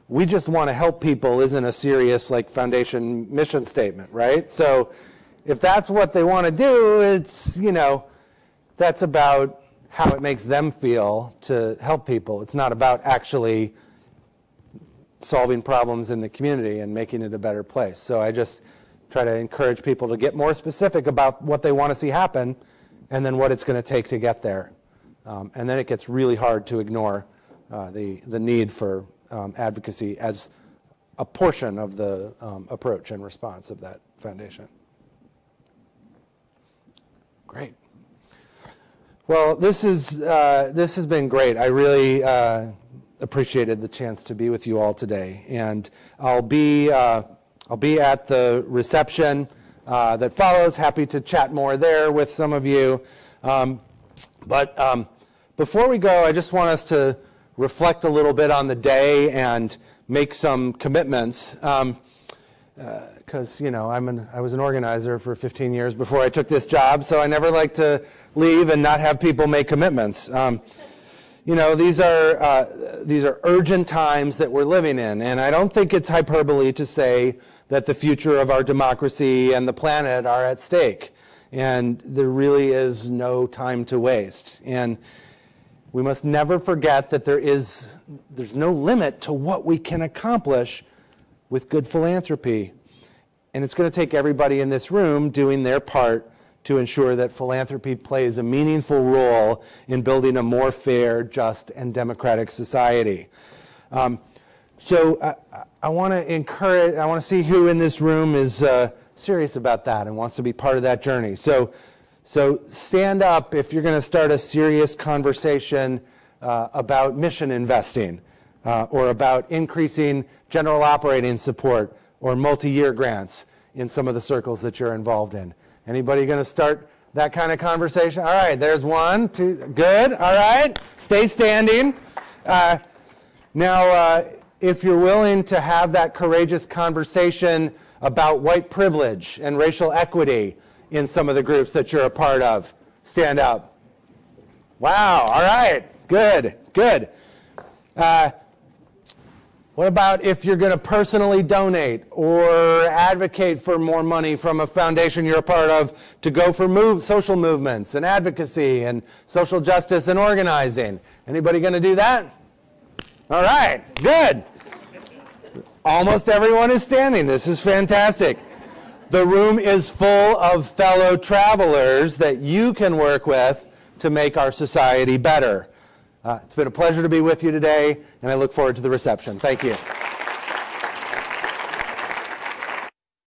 Speaker 3: we just want to help people isn't a serious like foundation mission statement, right? So if that's what they want to do, it's, you know, that's about how it makes them feel to help people. It's not about actually solving problems in the community and making it a better place. So I just try to encourage people to get more specific about what they want to see happen and then what it's going to take to get there. Um, and then it gets really hard to ignore uh, the, the need for um, advocacy as a portion of the um, approach and response of that foundation. Great. Well, this is uh, this has been great. I really uh, appreciated the chance to be with you all today, and I'll be uh, I'll be at the reception uh, that follows. Happy to chat more there with some of you. Um, but um, before we go, I just want us to reflect a little bit on the day and make some commitments. Because, um, uh, you know, I'm an, I was an organizer for 15 years before I took this job, so I never like to leave and not have people make commitments. You know, these are, uh, these are urgent times that we're living in, and I don't think it's hyperbole to say that the future of our democracy and the planet are at stake. And there really is no time to waste. And we must never forget that there is there's no limit to what we can accomplish with good philanthropy. And it's going to take everybody in this room doing their part to ensure that philanthropy plays a meaningful role in building a more fair, just, and democratic society. Um, so I, I want to encourage, I want to see who in this room is uh, serious about that and wants to be part of that journey. So so stand up if you're going to start a serious conversation uh, about mission investing uh, or about increasing general operating support or multi-year grants in some of the circles that you're involved in. Anybody going to start that kind of conversation? All right, there's one, two, good. All right, stay standing. Uh, now, uh, if you're willing to have that courageous conversation about white privilege and racial equity, in some of the groups that you're a part of. Stand up. Wow, all right, good, good. Uh, what about if you're going to personally donate or advocate for more money from a foundation you're a part of to go for move, social movements and advocacy and social justice and organizing? Anybody going to do that? All right, good. Almost everyone is standing. This is fantastic. The room is full of fellow travelers that you can work with to make our society better. Uh, it's been a pleasure to be with you today, and I look forward to the reception. Thank you.